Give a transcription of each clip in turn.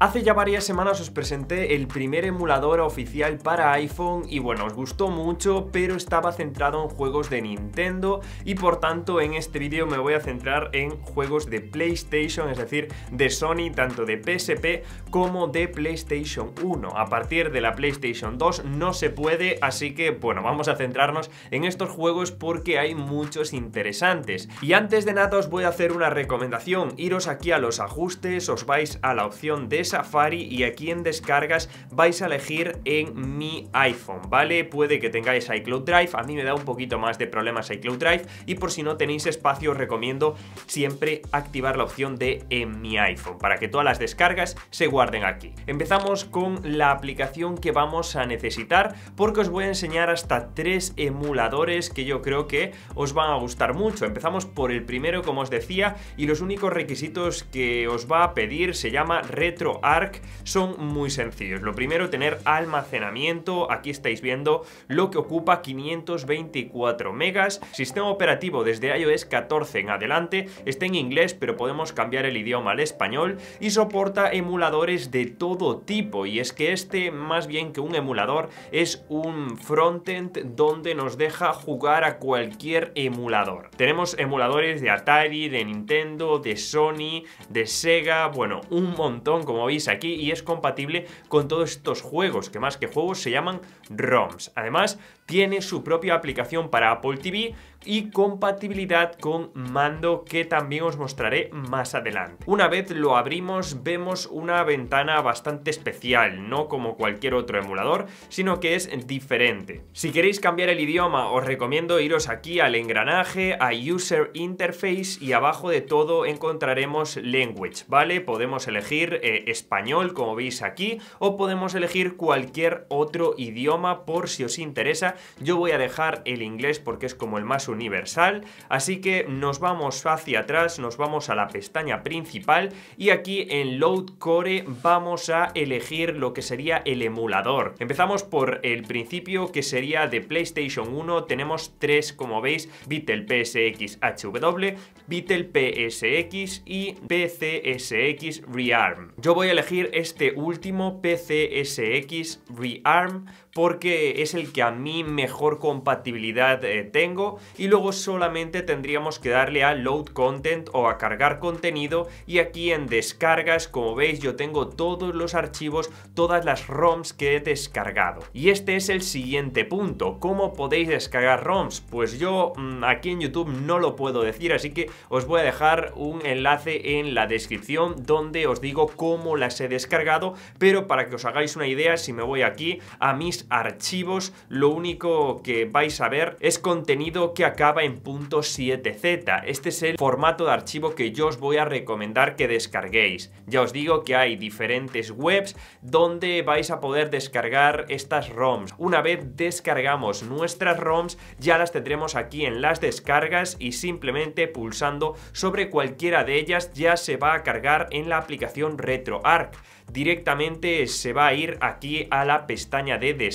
Hace ya varias semanas os presenté el primer emulador oficial para iPhone y bueno, os gustó mucho, pero estaba centrado en juegos de Nintendo y por tanto en este vídeo me voy a centrar en juegos de PlayStation, es decir, de Sony, tanto de PSP como de PlayStation 1. A partir de la PlayStation 2 no se puede, así que bueno, vamos a centrarnos en estos juegos porque hay muchos interesantes. Y antes de nada os voy a hacer una recomendación, iros aquí a los ajustes, os vais a la opción de Safari y aquí en descargas vais a elegir en mi iPhone, ¿vale? Puede que tengáis iCloud Drive, a mí me da un poquito más de problemas iCloud Drive y por si no tenéis espacio os recomiendo siempre activar la opción de en mi iPhone para que todas las descargas se guarden aquí. Empezamos con la aplicación que vamos a necesitar porque os voy a enseñar hasta tres emuladores que yo creo que os van a gustar mucho. Empezamos por el primero como os decía y los únicos requisitos que os va a pedir se llama Retro ARC son muy sencillos. Lo primero, tener almacenamiento. Aquí estáis viendo lo que ocupa 524 megas. Sistema operativo desde iOS 14 en adelante. Está en inglés, pero podemos cambiar el idioma al español. Y soporta emuladores de todo tipo. Y es que este, más bien que un emulador, es un frontend donde nos deja jugar a cualquier emulador. Tenemos emuladores de Atari, de Nintendo, de Sony, de Sega, bueno, un montón como veis aquí y es compatible con todos estos juegos, que más que juegos se llaman ROMs. Además, tiene su propia aplicación para Apple TV y compatibilidad con mando que también os mostraré más adelante. Una vez lo abrimos vemos una ventana bastante especial, no como cualquier otro emulador, sino que es diferente. Si queréis cambiar el idioma os recomiendo iros aquí al engranaje, a User Interface y abajo de todo encontraremos Language, ¿vale? Podemos elegir eh, español como veis aquí o podemos elegir cualquier otro idioma por si os interesa. Yo voy a dejar el inglés porque es como el más universal, así que nos vamos hacia atrás, nos vamos a la pestaña principal y aquí en Load Core vamos a elegir lo que sería el emulador. Empezamos por el principio que sería de PlayStation 1, tenemos tres como veis, Beatle PSX HW, Beatle PSX y PCSX Rearm. Yo voy a elegir este último PCSX Rearm porque es el que a mí mejor compatibilidad eh, tengo. Y luego solamente tendríamos que darle a load content o a cargar contenido. Y aquí en descargas como veis yo tengo todos los archivos todas las ROMs que he descargado. Y este es el siguiente punto. ¿cómo podéis descargar ROMs? pues yo mm, aquí en YouTube no lo puedo decir así que os voy a dejar un enlace en la descripción donde os digo cómo las he descargado. Pero para que os hagáis una idea si me voy aquí a mis archivos, lo único que vais a ver es contenido que acaba en .7z. Este es el formato de archivo que yo os voy a recomendar que descarguéis. Ya os digo que hay diferentes webs donde vais a poder descargar estas ROMs. Una vez descargamos nuestras ROMs, ya las tendremos aquí en las descargas y simplemente pulsando sobre cualquiera de ellas ya se va a cargar en la aplicación RetroArch directamente se va a ir aquí a la pestaña de descargas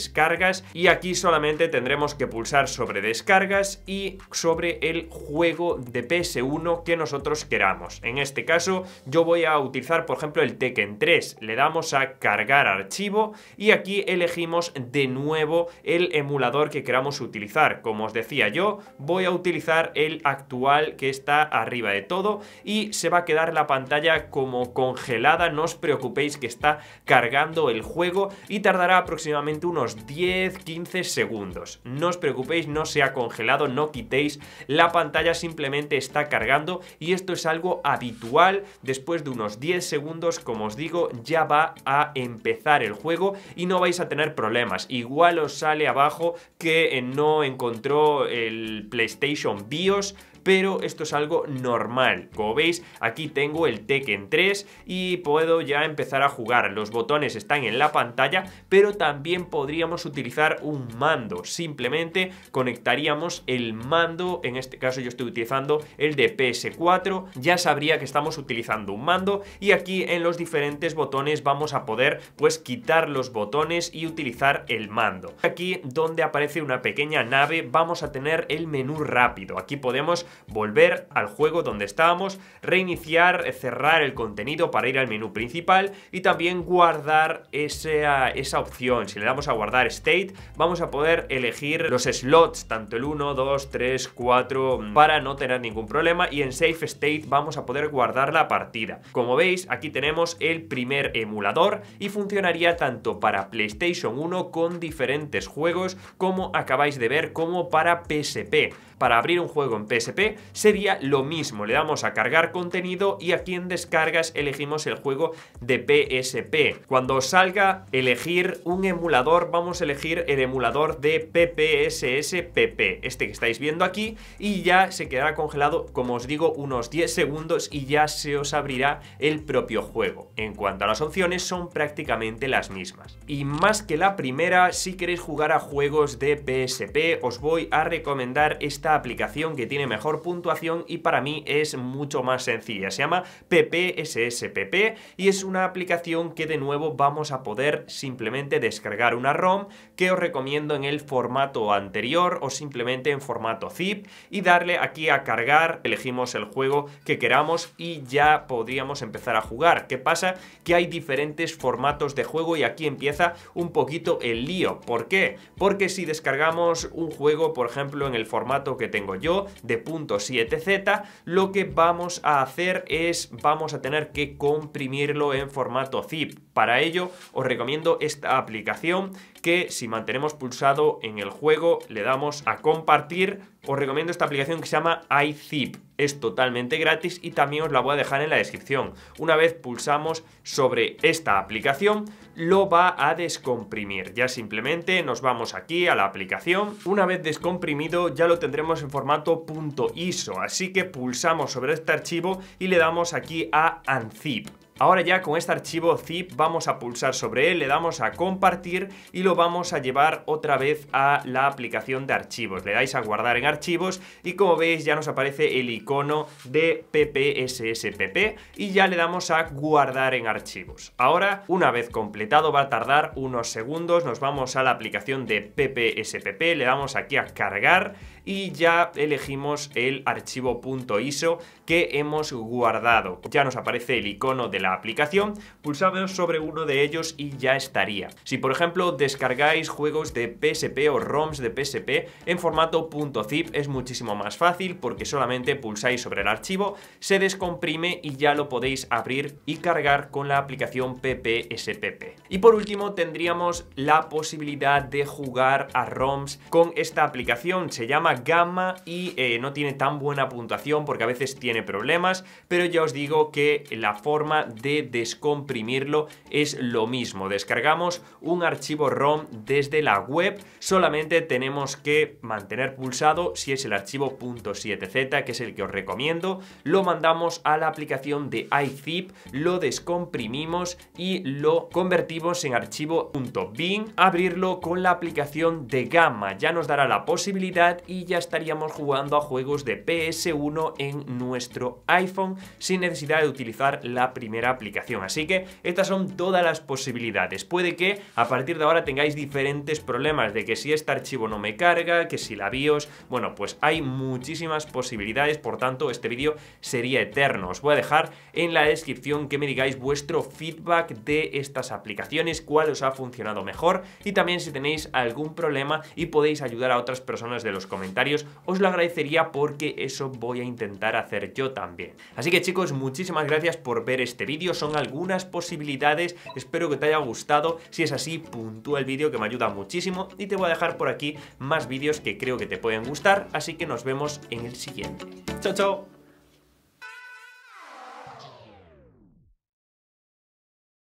y aquí solamente tendremos que pulsar sobre descargas y sobre el juego de PS1 que nosotros queramos. En este caso yo voy a utilizar por ejemplo el Tekken 3, le damos a cargar archivo y aquí elegimos de nuevo el emulador que queramos utilizar. Como os decía yo, voy a utilizar el actual que está arriba de todo y se va a quedar la pantalla como congelada, no os preocupéis que está cargando el juego y tardará aproximadamente unos 10-15 segundos. No os preocupéis, no se ha congelado, no quitéis la pantalla, simplemente está cargando y esto es algo habitual. Después de unos 10 segundos, como os digo, ya va a empezar el juego y no vais a tener problemas. Igual os sale abajo que no encontró el PlayStation BIOS pero esto es algo normal. Como veis, aquí tengo el Tekken 3 y puedo ya empezar a jugar. Los botones están en la pantalla, pero también podríamos utilizar un mando. Simplemente conectaríamos el mando, en este caso yo estoy utilizando el de PS4, ya sabría que estamos utilizando un mando y aquí en los diferentes botones vamos a poder pues quitar los botones y utilizar el mando. Aquí donde aparece una pequeña nave vamos a tener el menú rápido. Aquí podemos volver al juego donde estábamos, reiniciar, cerrar el contenido para ir al menú principal y también guardar esa, esa opción. Si le damos a guardar state, vamos a poder elegir los slots, tanto el 1, 2, 3, 4, para no tener ningún problema y en Safe State vamos a poder guardar la partida. Como veis, aquí tenemos el primer emulador y funcionaría tanto para PlayStation 1 con diferentes juegos como acabáis de ver como para PSP para abrir un juego en PSP sería lo mismo, le damos a cargar contenido y aquí en descargas elegimos el juego de PSP. Cuando salga elegir un emulador, vamos a elegir el emulador de PPSSPP, este que estáis viendo aquí, y ya se quedará congelado, como os digo, unos 10 segundos y ya se os abrirá el propio juego. En cuanto a las opciones, son prácticamente las mismas. Y más que la primera, si queréis jugar a juegos de PSP, os voy a recomendar esta aplicación que tiene mejor puntuación y para mí es mucho más sencilla. Se llama PPSSPP y es una aplicación que de nuevo vamos a poder simplemente descargar una ROM que os recomiendo en el formato anterior o simplemente en formato zip y darle aquí a cargar, elegimos el juego que queramos y ya podríamos empezar a jugar. ¿Qué pasa? Que hay diferentes formatos de juego y aquí empieza un poquito el lío. ¿Por qué? Porque si descargamos un juego, por ejemplo, en el formato que tengo yo de .7z, lo que vamos a hacer es, vamos a tener que comprimirlo en formato zip. Para ello os recomiendo esta aplicación que si mantenemos pulsado en el juego le damos a compartir, os recomiendo esta aplicación que se llama iZip. Es totalmente gratis y también os la voy a dejar en la descripción. Una vez pulsamos sobre esta aplicación, lo va a descomprimir. Ya simplemente nos vamos aquí a la aplicación. Una vez descomprimido ya lo tendremos en formato .iso, así que pulsamos sobre este archivo y le damos aquí a unzip. Ahora ya con este archivo zip vamos a pulsar sobre él, le damos a compartir y lo vamos a llevar otra vez a la aplicación de archivos. Le dais a guardar en archivos y como veis ya nos aparece el icono de PPSSPP y ya le damos a guardar en archivos. Ahora, una vez completado, va a tardar unos segundos, nos vamos a la aplicación de PPSPP, le damos aquí a cargar y ya elegimos el archivo .iso que hemos guardado. Ya nos aparece el icono de la aplicación, pulsamos sobre uno de ellos y ya estaría. Si por ejemplo descargáis juegos de PSP o ROMs de PSP en formato .zip es muchísimo más fácil porque solamente pulsáis sobre el archivo, se descomprime y ya lo podéis abrir y cargar con la aplicación PPSPP. Y por último tendríamos la posibilidad de jugar a ROMs con esta aplicación, se llama Gamma y eh, no tiene tan buena puntuación porque a veces tiene problemas, pero ya os digo que la forma de descomprimirlo es lo mismo. Descargamos un archivo ROM desde la web, solamente tenemos que mantener pulsado si es el archivo .7z, que es el que os recomiendo, lo mandamos a la aplicación de iZip, lo descomprimimos y lo convertimos en archivo .bin, abrirlo con la aplicación de Gamma, ya nos dará la posibilidad y ya estaríamos jugando a juegos de PS1 en nuestro iPhone sin necesidad de utilizar la primera aplicación. Así que estas son todas las posibilidades. Puede que a partir de ahora tengáis diferentes problemas de que si este archivo no me carga, que si la BIOS... Bueno, pues hay muchísimas posibilidades, por tanto este vídeo sería eterno. Os voy a dejar en la descripción que me digáis vuestro feedback de estas aplicaciones, cuál os ha funcionado mejor y también si tenéis algún problema y podéis ayudar a otras personas de los comentarios os lo agradecería porque eso voy a intentar hacer yo también. Así que chicos, muchísimas gracias por ver este vídeo, son algunas posibilidades, espero que te haya gustado, si es así, puntúa el vídeo que me ayuda muchísimo y te voy a dejar por aquí más vídeos que creo que te pueden gustar, así que nos vemos en el siguiente. ¡Chao, chao!